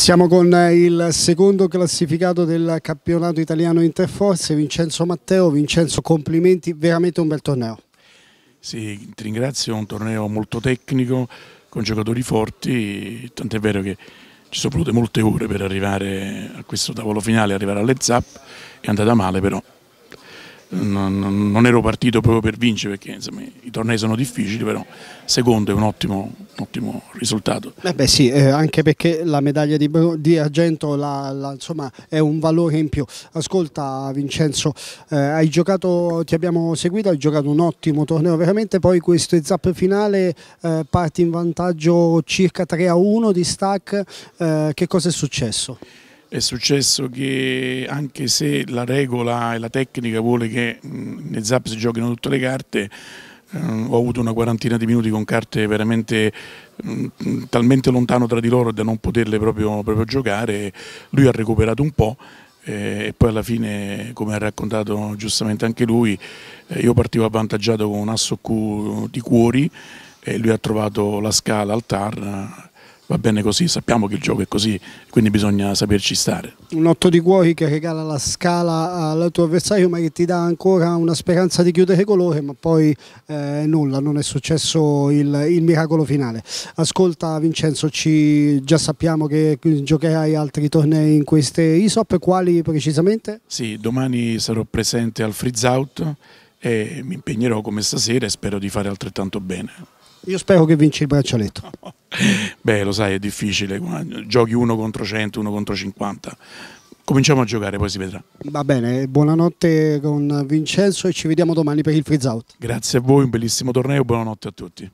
Siamo con il secondo classificato del campionato italiano Interforze, Vincenzo Matteo. Vincenzo, complimenti, veramente un bel torneo. Sì, ti ringrazio, è un torneo molto tecnico, con giocatori forti, tant'è vero che ci sono volute molte ore per arrivare a questo tavolo finale, arrivare alle ZAP, è andata male però non, non, ero partito proprio per vincere perché insomma, i tornei sono difficili, però secondo è un ottimo, un ottimo risultato. Eh beh sì, eh, anche perché la medaglia di, di argento la, la, insomma, è un valore in più. Ascolta Vincenzo, eh, hai giocato, ti abbiamo seguito, hai giocato un ottimo torneo veramente, poi questo zap finale eh, parti in vantaggio circa 3 a 1 di stack, eh, che cosa è successo? È successo che anche se la regola e la tecnica vuole che nei zap si giochino tutte le carte, ho avuto una quarantina di minuti con carte veramente talmente lontano tra di loro da non poterle proprio, proprio giocare, lui ha recuperato un po' eh, e poi alla fine, come ha raccontato giustamente anche lui, eh, io partivo avvantaggiato con un asso Q di cuori e lui ha trovato la scala al TAR va bene così, sappiamo che il gioco è così, quindi bisogna saperci stare. Un 8 di cuori che regala la scala al tuo avversario ma che ti dà ancora una speranza di chiudere colore, ma poi eh, nulla, non è successo il, il, miracolo finale. Ascolta Vincenzo, ci, già sappiamo che giocherai altri tornei in queste ISOP, quali precisamente? Sì, domani sarò presente al Freeze Out e mi impegnerò come stasera e spero di fare altrettanto bene. Io spero che vinci il braccialetto. Beh, lo sai, è difficile. Giochi uno contro 100, uno contro 50. Cominciamo a giocare, poi si vedrà. Va bene, buonanotte con Vincenzo e ci vediamo domani per il freeze out. Grazie a voi, un bellissimo torneo, buonanotte a tutti.